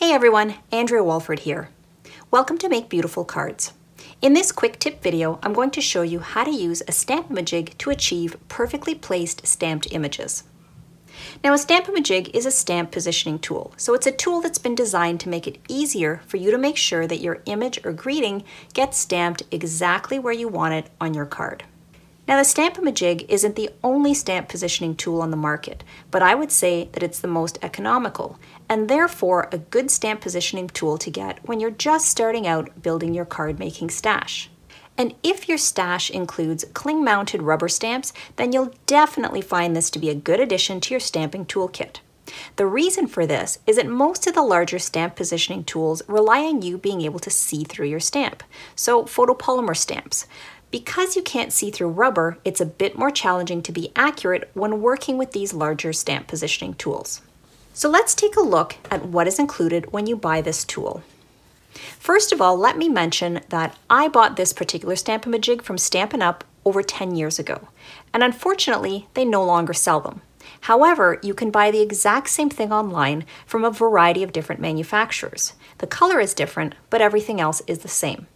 Hey everyone, Andrea Walford here. Welcome to Make Beautiful Cards. In this quick tip video, I'm going to show you how to use a Stamp-A-Majig to achieve perfectly placed stamped images. Now a Stamp-A-Majig is a stamp positioning tool, so it's a tool that's been designed to make it easier for you to make sure that your image or greeting gets stamped exactly where you want it on your card. Now the Stamp-A-Majig isn't the only stamp positioning tool on the market, but I would say that it's the most economical, and therefore a good stamp positioning tool to get when you're just starting out building your card making stash. And if your stash includes cling mounted rubber stamps, then you'll definitely find this to be a good addition to your stamping toolkit. The reason for this is that most of the larger stamp positioning tools rely on you being able to see through your stamp, so photopolymer stamps. Because you can't see through rubber, it's a bit more challenging to be accurate when working with these larger stamp positioning tools. So let's take a look at what is included when you buy this tool. First of all, let me mention that I bought this particular Stamp-A-Majig from Stampin' Up! over 10 years ago, and unfortunately, they no longer sell them. However, you can buy the exact same thing online from a variety of different manufacturers. The color is different, but everything else is the same.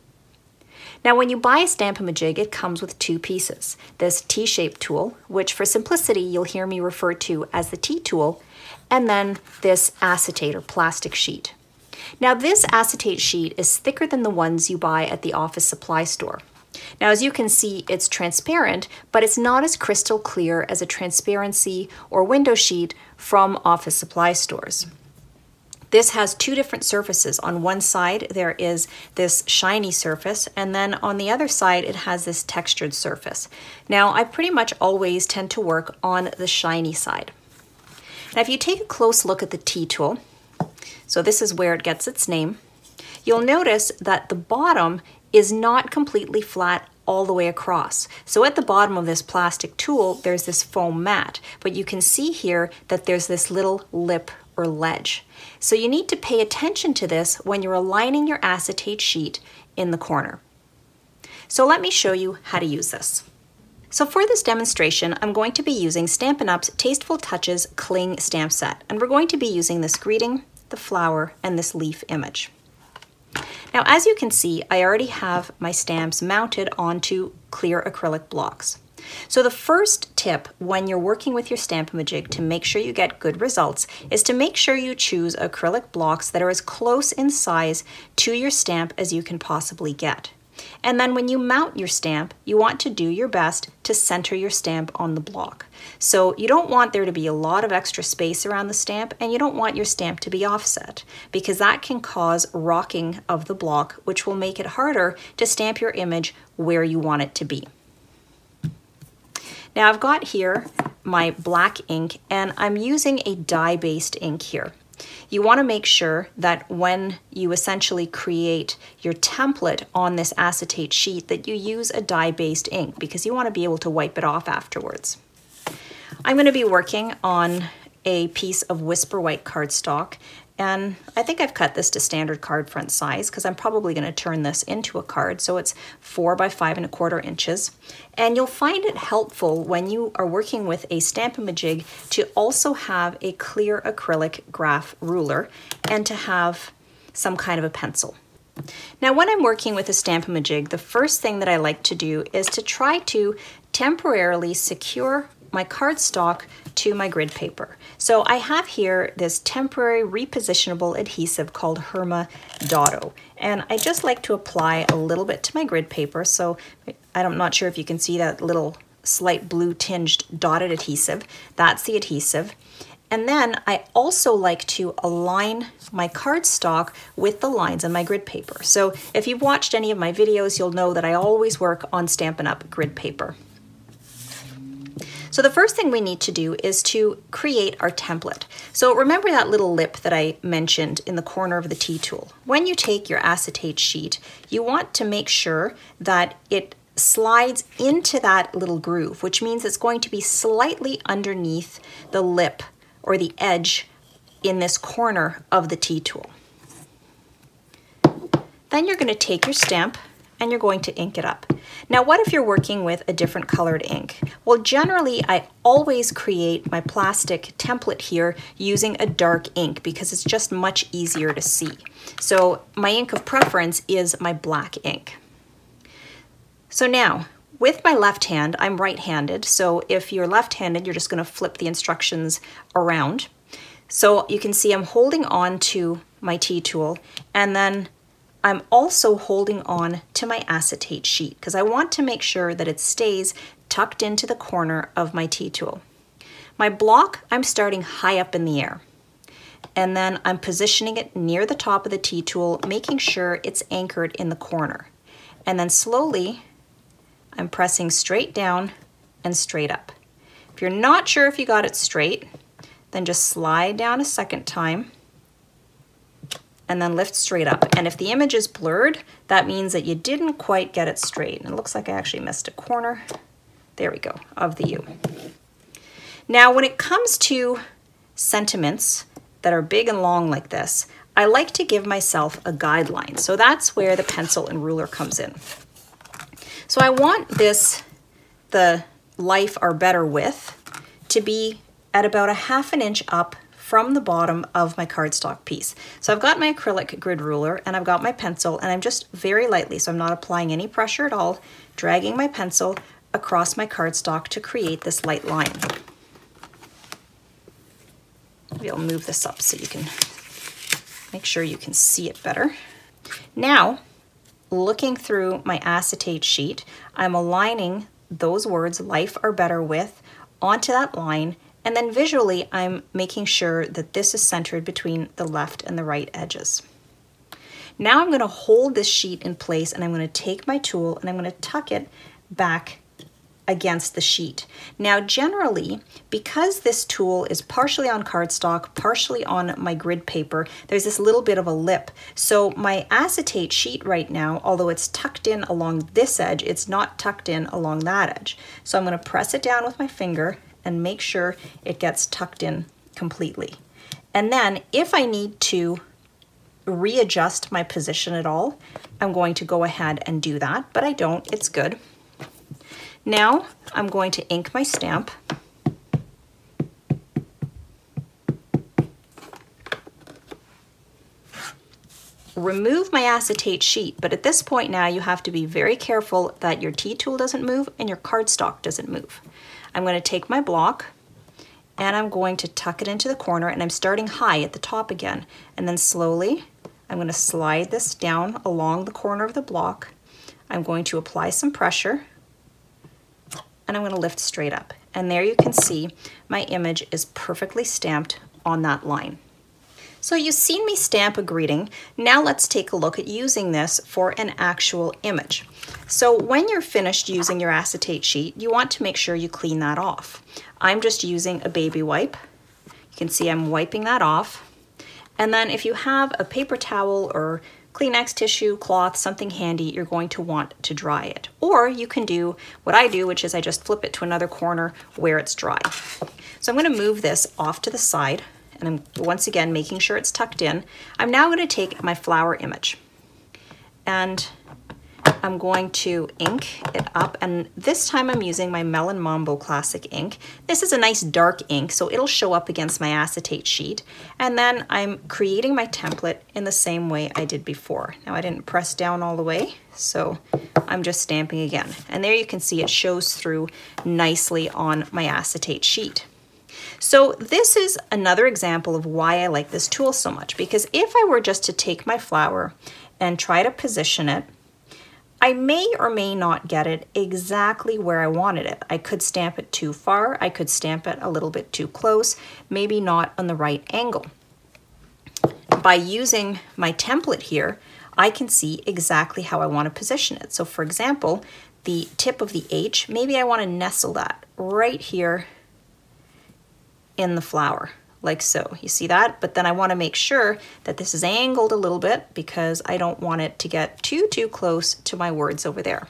Now when you buy a Stamp-A-Majig, it comes with two pieces. This T-shaped tool, which for simplicity you'll hear me refer to as the T-tool, and then this acetate or plastic sheet. Now this acetate sheet is thicker than the ones you buy at the office supply store. Now as you can see, it's transparent, but it's not as crystal clear as a transparency or window sheet from office supply stores. This has two different surfaces. On one side, there is this shiny surface, and then on the other side, it has this textured surface. Now, I pretty much always tend to work on the shiny side. Now, if you take a close look at the T-tool, so this is where it gets its name, you'll notice that the bottom is not completely flat all the way across. So at the bottom of this plastic tool, there's this foam mat, but you can see here that there's this little lip or ledge. So you need to pay attention to this when you're aligning your acetate sheet in the corner. So let me show you how to use this. So for this demonstration, I'm going to be using Stampin' Up's Tasteful Touches Cling Stamp Set, and we're going to be using this greeting, the flower, and this leaf image. Now, as you can see, I already have my stamps mounted onto clear acrylic blocks. So the first tip when you're working with your Stamp-A-Majig to make sure you get good results is to make sure you choose acrylic blocks that are as close in size to your stamp as you can possibly get. And then when you mount your stamp, you want to do your best to center your stamp on the block. So you don't want there to be a lot of extra space around the stamp and you don't want your stamp to be offset because that can cause rocking of the block, which will make it harder to stamp your image where you want it to be. Now I've got here my black ink and I'm using a dye-based ink here. You want to make sure that when you essentially create your template on this acetate sheet that you use a dye-based ink because you want to be able to wipe it off afterwards. I'm going to be working on a piece of Whisper White cardstock and I think I've cut this to standard card front size because I'm probably going to turn this into a card. So it's four by five and a quarter inches. And you'll find it helpful when you are working with a Stamp-A-Majig to also have a clear acrylic graph ruler and to have some kind of a pencil. Now when I'm working with a Stamp-A-Majig, the first thing that I like to do is to try to temporarily secure my cardstock to my grid paper. So I have here this temporary repositionable adhesive called Herma Dotto. And I just like to apply a little bit to my grid paper. So I'm not sure if you can see that little slight blue tinged dotted adhesive. That's the adhesive. And then I also like to align my cardstock with the lines on my grid paper. So if you've watched any of my videos, you'll know that I always work on Stampin' Up! grid paper. So the first thing we need to do is to create our template. So remember that little lip that I mentioned in the corner of the T-tool. When you take your acetate sheet, you want to make sure that it slides into that little groove, which means it's going to be slightly underneath the lip or the edge in this corner of the T-tool. Then you're going to take your stamp and you're going to ink it up. Now, what if you're working with a different colored ink? Well, generally, I always create my plastic template here using a dark ink because it's just much easier to see. So my ink of preference is my black ink. So now, with my left hand, I'm right-handed, so if you're left-handed, you're just gonna flip the instructions around. So you can see I'm holding on to my T-tool, and then I'm also holding on to my acetate sheet because I want to make sure that it stays tucked into the corner of my T-tool. My block, I'm starting high up in the air. And then I'm positioning it near the top of the T-tool, making sure it's anchored in the corner. And then slowly, I'm pressing straight down and straight up. If you're not sure if you got it straight, then just slide down a second time and then lift straight up. And if the image is blurred, that means that you didn't quite get it straight. And it looks like I actually missed a corner. There we go, of the U. Now, when it comes to sentiments that are big and long like this, I like to give myself a guideline. So that's where the pencil and ruler comes in. So I want this, the life are better with, to be at about a half an inch up from the bottom of my cardstock piece. So I've got my acrylic grid ruler and I've got my pencil and I'm just very lightly, so I'm not applying any pressure at all, dragging my pencil across my cardstock to create this light line. Maybe I'll move this up so you can make sure you can see it better. Now, looking through my acetate sheet, I'm aligning those words, life are better with, onto that line and then visually, I'm making sure that this is centered between the left and the right edges. Now I'm gonna hold this sheet in place and I'm gonna take my tool and I'm gonna tuck it back against the sheet. Now generally, because this tool is partially on cardstock, partially on my grid paper, there's this little bit of a lip. So my acetate sheet right now, although it's tucked in along this edge, it's not tucked in along that edge. So I'm gonna press it down with my finger and make sure it gets tucked in completely. And then if I need to readjust my position at all, I'm going to go ahead and do that, but I don't, it's good. Now I'm going to ink my stamp. remove my acetate sheet, but at this point now you have to be very careful that your T-tool doesn't move and your cardstock doesn't move. I'm going to take my block and I'm going to tuck it into the corner and I'm starting high at the top again. And then slowly, I'm going to slide this down along the corner of the block. I'm going to apply some pressure and I'm going to lift straight up. And there you can see my image is perfectly stamped on that line. So you've seen me stamp a greeting. Now let's take a look at using this for an actual image. So when you're finished using your acetate sheet, you want to make sure you clean that off. I'm just using a baby wipe. You can see I'm wiping that off. And then if you have a paper towel or Kleenex tissue, cloth, something handy, you're going to want to dry it. Or you can do what I do, which is I just flip it to another corner where it's dry. So I'm gonna move this off to the side and I'm once again making sure it's tucked in. I'm now going to take my flower image and I'm going to ink it up and this time I'm using my Melon Mambo Classic ink. This is a nice dark ink so it'll show up against my acetate sheet and then I'm creating my template in the same way I did before. Now I didn't press down all the way so I'm just stamping again and there you can see it shows through nicely on my acetate sheet. So this is another example of why I like this tool so much because if I were just to take my flower and try to position it, I may or may not get it exactly where I wanted it. I could stamp it too far, I could stamp it a little bit too close, maybe not on the right angle. By using my template here, I can see exactly how I want to position it. So for example, the tip of the H, maybe I want to nestle that right here in the flower like so. You see that? But then I want to make sure that this is angled a little bit because I don't want it to get too, too close to my words over there.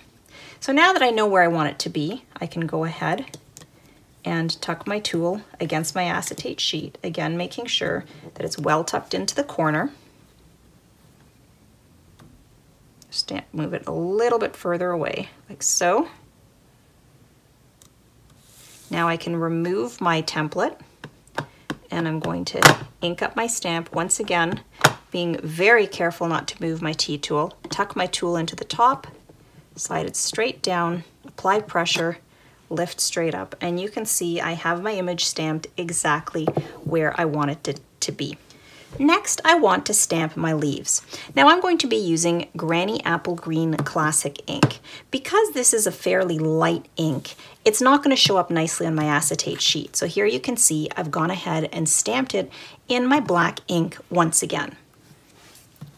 So now that I know where I want it to be, I can go ahead and tuck my tool against my acetate sheet, again making sure that it's well tucked into the corner. Stamp, move it a little bit further away, like so. Now I can remove my template and I'm going to ink up my stamp once again, being very careful not to move my T-tool. Tuck my tool into the top, slide it straight down, apply pressure, lift straight up, and you can see I have my image stamped exactly where I want it to, to be. Next, I want to stamp my leaves. Now I'm going to be using Granny Apple Green Classic ink. Because this is a fairly light ink, it's not going to show up nicely on my acetate sheet. So here you can see I've gone ahead and stamped it in my black ink once again.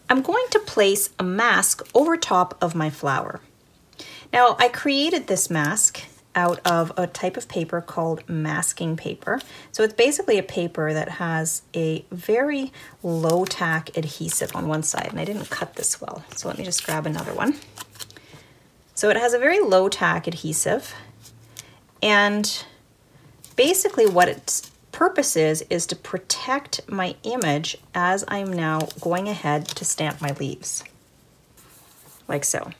I'm going to place a mask over top of my flower. Now I created this mask out of a type of paper called masking paper. So it's basically a paper that has a very low tack adhesive on one side, and I didn't cut this well, so let me just grab another one. So it has a very low tack adhesive, and basically what its purpose is, is to protect my image as I'm now going ahead to stamp my leaves, like so.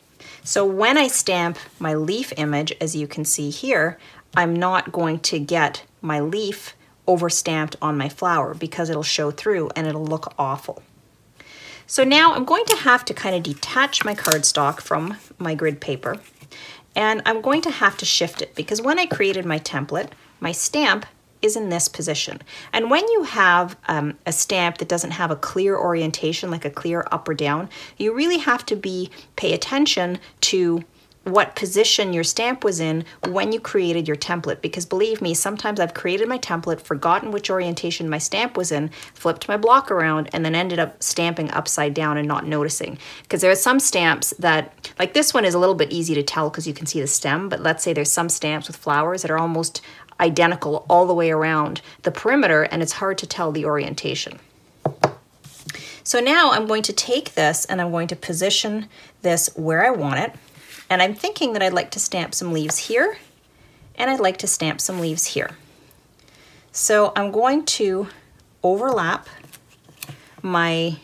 So when I stamp my leaf image, as you can see here, I'm not going to get my leaf over stamped on my flower because it'll show through and it'll look awful. So now I'm going to have to kind of detach my cardstock from my grid paper and I'm going to have to shift it because when I created my template, my stamp is in this position. And when you have um, a stamp that doesn't have a clear orientation, like a clear up or down, you really have to be pay attention to what position your stamp was in when you created your template. Because believe me, sometimes I've created my template, forgotten which orientation my stamp was in, flipped my block around, and then ended up stamping upside down and not noticing. Because there are some stamps that, like this one is a little bit easy to tell because you can see the stem, but let's say there's some stamps with flowers that are almost identical all the way around the perimeter and it's hard to tell the orientation. So now I'm going to take this and I'm going to position this where I want it. And I'm thinking that I'd like to stamp some leaves here and I'd like to stamp some leaves here. So I'm going to overlap my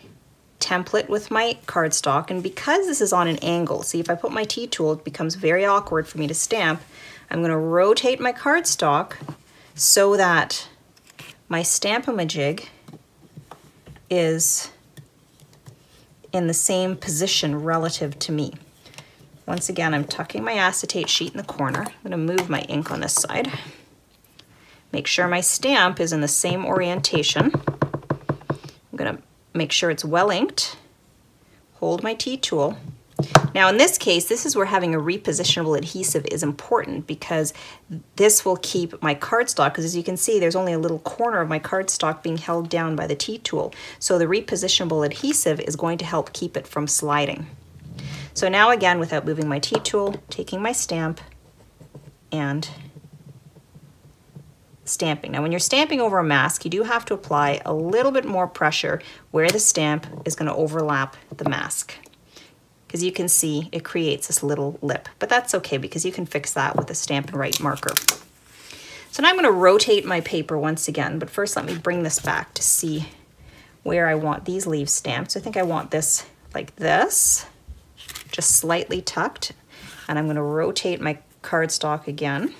template with my cardstock and because this is on an angle, see if I put my T-tool it becomes very awkward for me to stamp, I'm going to rotate my cardstock so that my Stamp-A-Majig is in the same position relative to me. Once again, I'm tucking my acetate sheet in the corner. I'm going to move my ink on this side. Make sure my stamp is in the same orientation. I'm going to make sure it's well inked. Hold my T-tool now in this case, this is where having a repositionable adhesive is important because this will keep my cardstock, because as you can see, there's only a little corner of my cardstock being held down by the T-tool. So the repositionable adhesive is going to help keep it from sliding. So now again, without moving my T-tool, taking my stamp and stamping. Now when you're stamping over a mask, you do have to apply a little bit more pressure where the stamp is going to overlap the mask because you can see it creates this little lip, but that's okay because you can fix that with a Stampin' Write marker. So now I'm going to rotate my paper once again, but first let me bring this back to see where I want these leaves stamped. So I think I want this like this, just slightly tucked, and I'm going to rotate my cardstock again.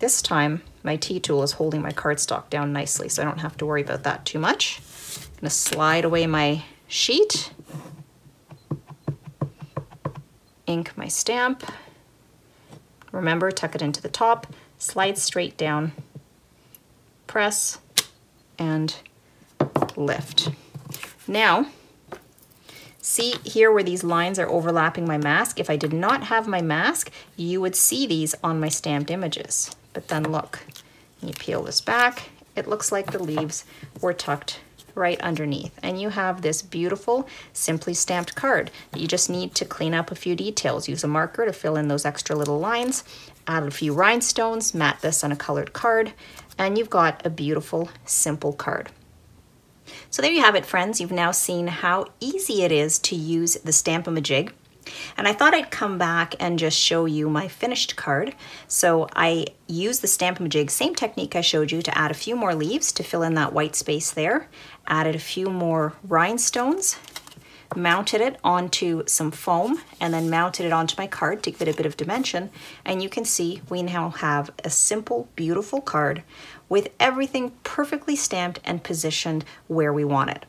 This time, my T-tool is holding my cardstock down nicely, so I don't have to worry about that too much. I'm going to slide away my sheet ink my stamp. Remember, tuck it into the top, slide straight down, press, and lift. Now, see here where these lines are overlapping my mask? If I did not have my mask, you would see these on my stamped images. But then look, you peel this back, it looks like the leaves were tucked right underneath. And you have this beautiful simply stamped card. You just need to clean up a few details. Use a marker to fill in those extra little lines, add a few rhinestones, mat this on a colored card, and you've got a beautiful, simple card. So there you have it, friends. You've now seen how easy it is to use the Stamp-A-Majig and I thought I'd come back and just show you my finished card. So I used the Stamp-A-Majig, same technique I showed you to add a few more leaves to fill in that white space there. Added a few more rhinestones, mounted it onto some foam and then mounted it onto my card to give it a bit of dimension. And you can see we now have a simple, beautiful card with everything perfectly stamped and positioned where we want it.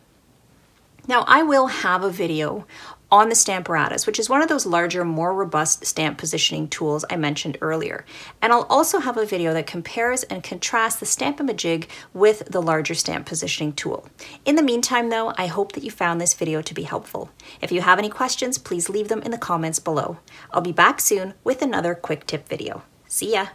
Now I will have a video on the Stamparatus, which is one of those larger, more robust stamp positioning tools I mentioned earlier. And I'll also have a video that compares and contrasts the Stamp-A-Majig with the larger stamp positioning tool. In the meantime though, I hope that you found this video to be helpful. If you have any questions, please leave them in the comments below. I'll be back soon with another quick tip video. See ya!